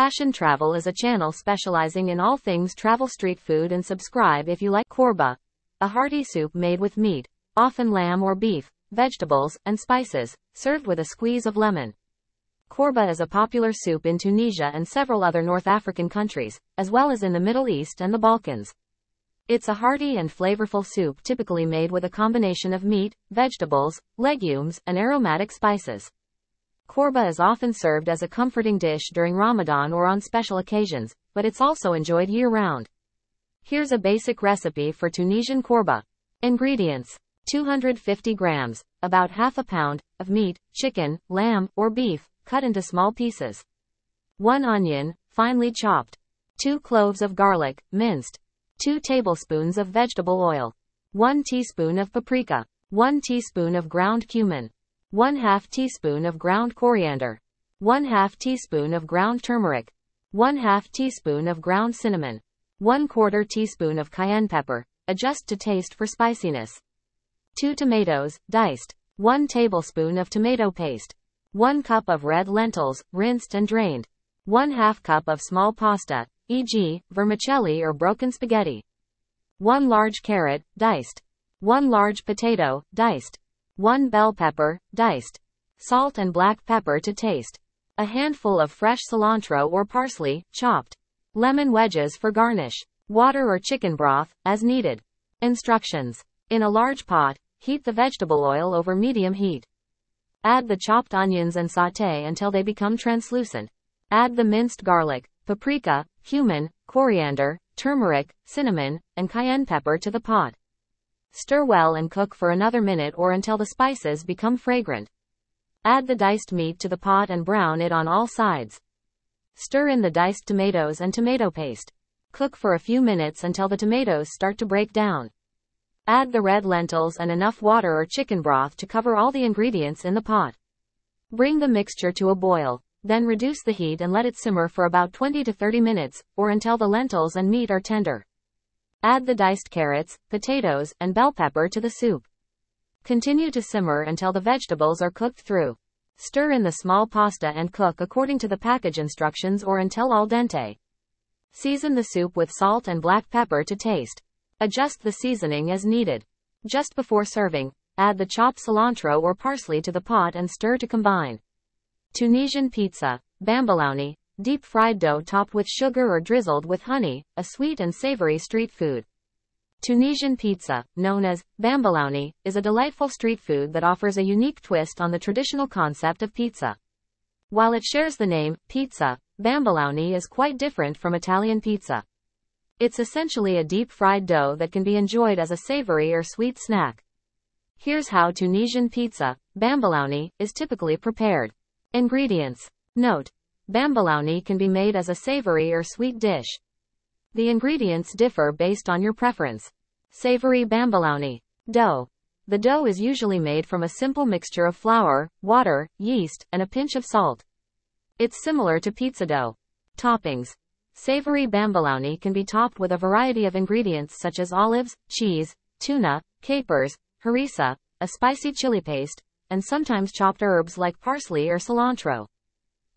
Passion Travel is a channel specializing in all things travel street food and subscribe if you like chorba, a hearty soup made with meat, often lamb or beef, vegetables, and spices, served with a squeeze of lemon. Chorba is a popular soup in Tunisia and several other North African countries, as well as in the Middle East and the Balkans. It's a hearty and flavorful soup typically made with a combination of meat, vegetables, legumes, and aromatic spices. Chorba is often served as a comforting dish during Ramadan or on special occasions, but it's also enjoyed year-round. Here's a basic recipe for Tunisian chorba. Ingredients. 250 grams, about half a pound, of meat, chicken, lamb, or beef, cut into small pieces. 1 onion, finely chopped. 2 cloves of garlic, minced. 2 tablespoons of vegetable oil. 1 teaspoon of paprika. 1 teaspoon of ground cumin. 1 half teaspoon of ground coriander. 1 half teaspoon of ground turmeric. 1 half teaspoon of ground cinnamon. 1 quarter teaspoon of cayenne pepper. Adjust to taste for spiciness. 2 tomatoes, diced. 1 tablespoon of tomato paste. 1 cup of red lentils, rinsed and drained. 1 half cup of small pasta, e.g., vermicelli or broken spaghetti. 1 large carrot, diced. 1 large potato, diced. 1 bell pepper, diced. Salt and black pepper to taste. A handful of fresh cilantro or parsley, chopped. Lemon wedges for garnish. Water or chicken broth, as needed. Instructions. In a large pot, heat the vegetable oil over medium heat. Add the chopped onions and saute until they become translucent. Add the minced garlic, paprika, cumin, coriander, turmeric, cinnamon, and cayenne pepper to the pot. Stir well and cook for another minute or until the spices become fragrant. Add the diced meat to the pot and brown it on all sides. Stir in the diced tomatoes and tomato paste. Cook for a few minutes until the tomatoes start to break down. Add the red lentils and enough water or chicken broth to cover all the ingredients in the pot. Bring the mixture to a boil, then reduce the heat and let it simmer for about 20 to 30 minutes, or until the lentils and meat are tender. Add the diced carrots, potatoes, and bell pepper to the soup. Continue to simmer until the vegetables are cooked through. Stir in the small pasta and cook according to the package instructions or until al dente. Season the soup with salt and black pepper to taste. Adjust the seasoning as needed. Just before serving, add the chopped cilantro or parsley to the pot and stir to combine. Tunisian pizza, bambalouni, deep fried dough topped with sugar or drizzled with honey, a sweet and savory street food. Tunisian pizza, known as bambalouni, is a delightful street food that offers a unique twist on the traditional concept of pizza. While it shares the name, pizza, bambalouni is quite different from Italian pizza. It's essentially a deep fried dough that can be enjoyed as a savory or sweet snack. Here's how Tunisian pizza, bambalouni, is typically prepared. Ingredients. Note. Bambalouni can be made as a savory or sweet dish. The ingredients differ based on your preference. Savory bambalouni. Dough. The dough is usually made from a simple mixture of flour, water, yeast, and a pinch of salt. It's similar to pizza dough. Toppings. Savory bambalouni can be topped with a variety of ingredients such as olives, cheese, tuna, capers, harissa, a spicy chili paste, and sometimes chopped herbs like parsley or cilantro.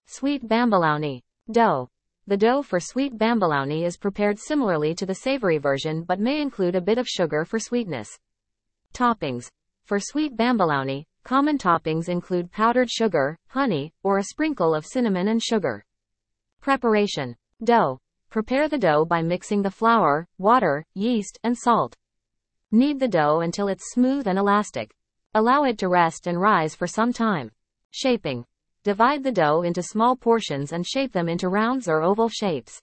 Sweet bambalouni. Dough. The dough for sweet bambalouni is prepared similarly to the savory version but may include a bit of sugar for sweetness. Toppings. For sweet bambalouni, common toppings include powdered sugar, honey, or a sprinkle of cinnamon and sugar. Preparation. Dough. Prepare the dough by mixing the flour, water, yeast, and salt. Knead the dough until it's smooth and elastic. Allow it to rest and rise for some time. Shaping. Divide the dough into small portions and shape them into rounds or oval shapes.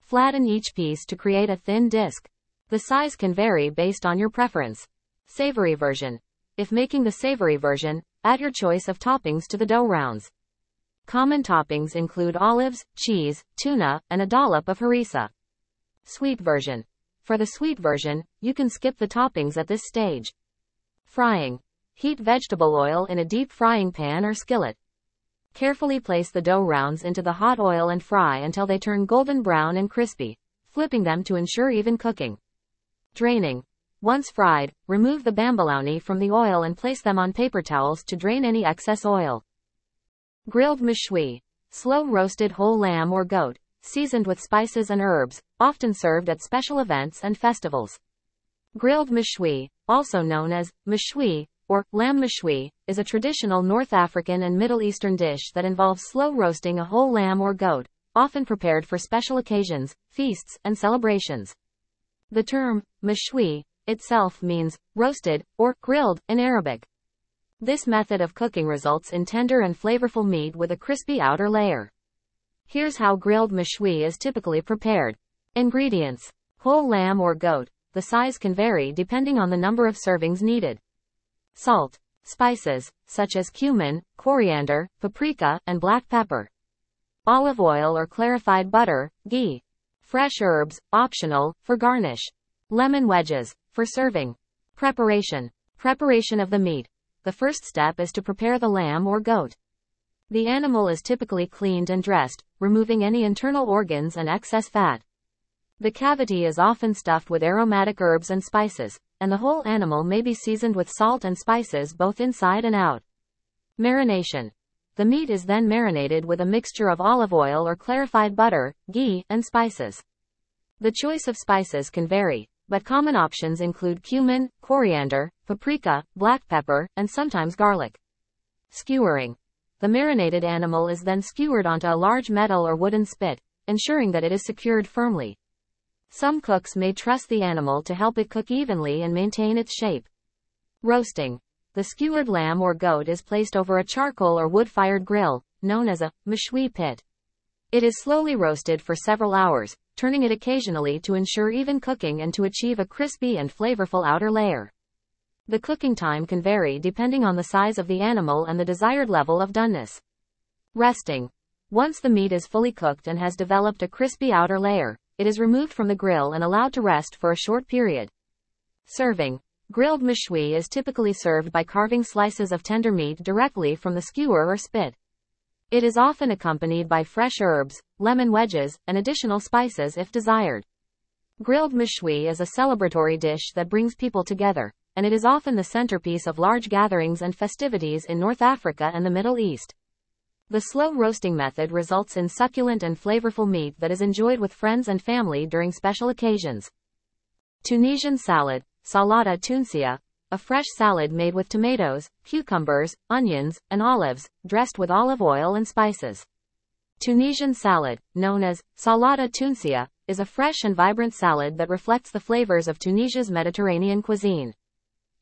Flatten each piece to create a thin disc. The size can vary based on your preference. Savory version. If making the savory version, add your choice of toppings to the dough rounds. Common toppings include olives, cheese, tuna, and a dollop of harissa. Sweet version. For the sweet version, you can skip the toppings at this stage. Frying. Heat vegetable oil in a deep frying pan or skillet. Carefully place the dough rounds into the hot oil and fry until they turn golden brown and crispy, flipping them to ensure even cooking. Draining. Once fried, remove the bambalouni from the oil and place them on paper towels to drain any excess oil. Grilled méchoui. slow roasted whole lamb or goat, seasoned with spices and herbs, often served at special events and festivals. Grilled méchoui, also known as meshui or lamb is a traditional North African and Middle Eastern dish that involves slow roasting a whole lamb or goat, often prepared for special occasions, feasts, and celebrations. The term méchoui itself means roasted or grilled in Arabic. This method of cooking results in tender and flavorful meat with a crispy outer layer. Here's how grilled méchoui is typically prepared. Ingredients. Whole lamb or goat. The size can vary depending on the number of servings needed. Salt. Spices, such as cumin, coriander, paprika, and black pepper. Olive oil or clarified butter, ghee. Fresh herbs, optional, for garnish. Lemon wedges, for serving. Preparation. Preparation of the meat. The first step is to prepare the lamb or goat. The animal is typically cleaned and dressed, removing any internal organs and excess fat. The cavity is often stuffed with aromatic herbs and spices, and the whole animal may be seasoned with salt and spices both inside and out. Marination. The meat is then marinated with a mixture of olive oil or clarified butter, ghee, and spices. The choice of spices can vary, but common options include cumin, coriander, paprika, black pepper, and sometimes garlic. Skewering. The marinated animal is then skewered onto a large metal or wooden spit, ensuring that it is secured firmly. Some cooks may truss the animal to help it cook evenly and maintain its shape. Roasting. The skewered lamb or goat is placed over a charcoal or wood-fired grill, known as a méchoui pit. It is slowly roasted for several hours, turning it occasionally to ensure even cooking and to achieve a crispy and flavorful outer layer. The cooking time can vary depending on the size of the animal and the desired level of doneness. Resting. Once the meat is fully cooked and has developed a crispy outer layer, it is removed from the grill and allowed to rest for a short period. Serving. Grilled méchoui is typically served by carving slices of tender meat directly from the skewer or spit. It is often accompanied by fresh herbs, lemon wedges, and additional spices if desired. Grilled méchoui is a celebratory dish that brings people together, and it is often the centerpiece of large gatherings and festivities in North Africa and the Middle East. The slow roasting method results in succulent and flavorful meat that is enjoyed with friends and family during special occasions. Tunisian salad, salata tounsiya, a fresh salad made with tomatoes, cucumbers, onions, and olives, dressed with olive oil and spices. Tunisian salad, known as salata tounsiya, is a fresh and vibrant salad that reflects the flavors of Tunisia's Mediterranean cuisine.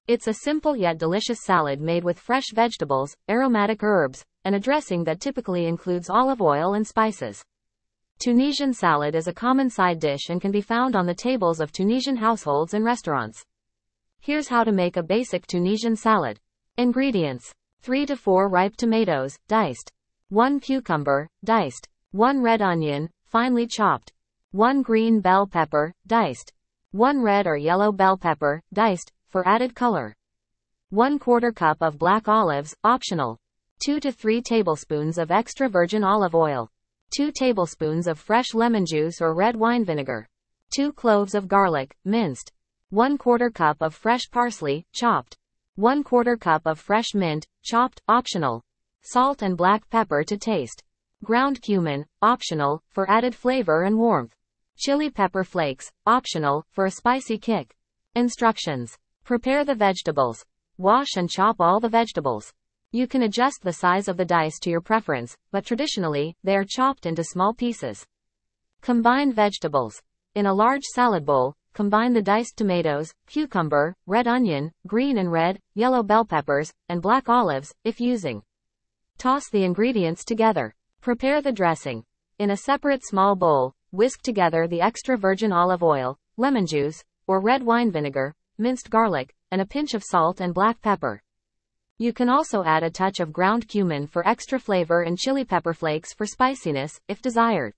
It's a simple yet delicious salad made with fresh vegetables, aromatic herbs, and a dressing that typically includes olive oil and spices. Tunisian salad is a common side dish and can be found on the tables of Tunisian households and restaurants. Here's how to make a basic Tunisian salad. Ingredients 3 to 4 ripe tomatoes, diced. 1 cucumber, diced. 1 red onion, finely chopped. 1 green bell pepper, diced. 1 red or yellow bell pepper, diced, for added color. 1 quarter cup of black olives, optional. 2 to 3 tablespoons of extra virgin olive oil. 2 tablespoons of fresh lemon juice or red wine vinegar. 2 cloves of garlic, minced. 1 quarter cup of fresh parsley, chopped. 1 quarter cup of fresh mint, chopped, optional. Salt and black pepper to taste. Ground cumin, optional, for added flavor and warmth. Chili pepper flakes, optional, for a spicy kick. Instructions. Prepare the vegetables. Wash and chop all the vegetables. You can adjust the size of the dice to your preference, but traditionally, they are chopped into small pieces. Combine vegetables. In a large salad bowl, combine the diced tomatoes, cucumber, red onion, green and red, yellow bell peppers, and black olives, if using. Toss the ingredients together. Prepare the dressing. In a separate small bowl, whisk together the extra virgin olive oil, lemon juice, or red wine vinegar, minced garlic, and a pinch of salt and black pepper. You can also add a touch of ground cumin for extra flavor and chili pepper flakes for spiciness, if desired.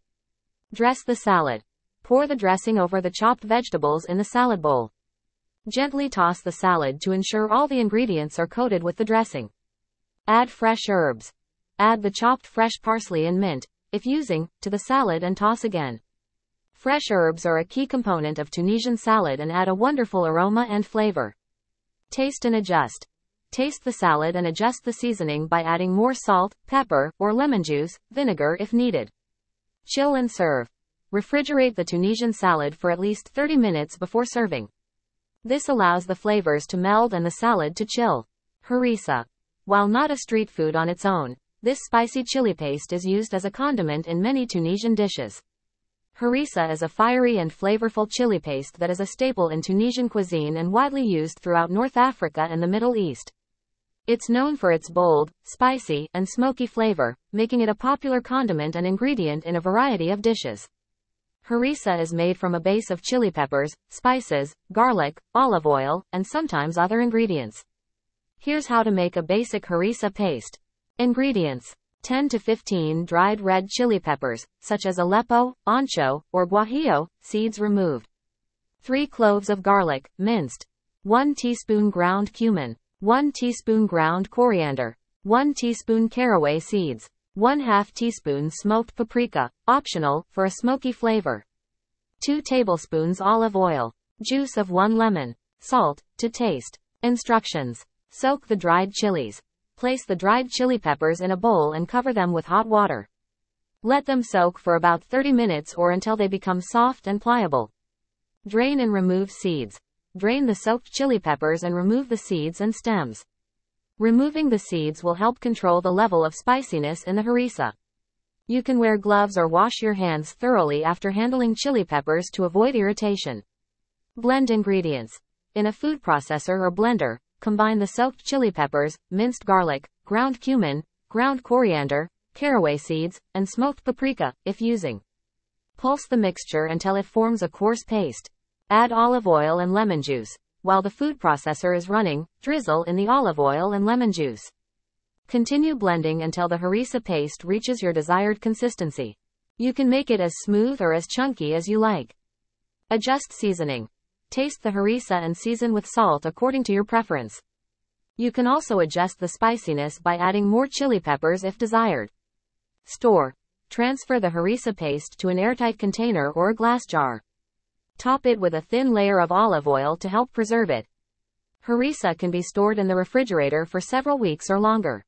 Dress the salad. Pour the dressing over the chopped vegetables in the salad bowl. Gently toss the salad to ensure all the ingredients are coated with the dressing. Add fresh herbs. Add the chopped fresh parsley and mint, if using, to the salad and toss again. Fresh herbs are a key component of Tunisian salad and add a wonderful aroma and flavor. Taste and adjust. Taste the salad and adjust the seasoning by adding more salt, pepper, or lemon juice, vinegar if needed. Chill and serve. Refrigerate the Tunisian salad for at least 30 minutes before serving. This allows the flavors to meld and the salad to chill. Harissa. While not a street food on its own, this spicy chili paste is used as a condiment in many Tunisian dishes. Harissa is a fiery and flavorful chili paste that is a staple in Tunisian cuisine and widely used throughout North Africa and the Middle East. It's known for its bold, spicy, and smoky flavor, making it a popular condiment and ingredient in a variety of dishes. Harissa is made from a base of chili peppers, spices, garlic, olive oil, and sometimes other ingredients. Here's how to make a basic harissa paste. Ingredients 10 to 15 dried red chili peppers, such as Aleppo, ancho, or guajillo, seeds removed. 3 cloves of garlic, minced. 1 teaspoon ground cumin. 1 teaspoon ground coriander, 1 teaspoon caraway seeds, 1 2 teaspoon smoked paprika, optional, for a smoky flavor, 2 tablespoons olive oil, juice of 1 lemon, salt, to taste. Instructions. Soak the dried chilies. Place the dried chili peppers in a bowl and cover them with hot water. Let them soak for about 30 minutes or until they become soft and pliable. Drain and remove seeds. Drain the soaked chili peppers and remove the seeds and stems. Removing the seeds will help control the level of spiciness in the harissa. You can wear gloves or wash your hands thoroughly after handling chili peppers to avoid irritation. Blend ingredients. In a food processor or blender, combine the soaked chili peppers, minced garlic, ground cumin, ground coriander, caraway seeds, and smoked paprika, if using. Pulse the mixture until it forms a coarse paste. Add olive oil and lemon juice. While the food processor is running, drizzle in the olive oil and lemon juice. Continue blending until the harissa paste reaches your desired consistency. You can make it as smooth or as chunky as you like. Adjust seasoning. Taste the harissa and season with salt according to your preference. You can also adjust the spiciness by adding more chili peppers if desired. Store. Transfer the harissa paste to an airtight container or a glass jar. Top it with a thin layer of olive oil to help preserve it. Harissa can be stored in the refrigerator for several weeks or longer.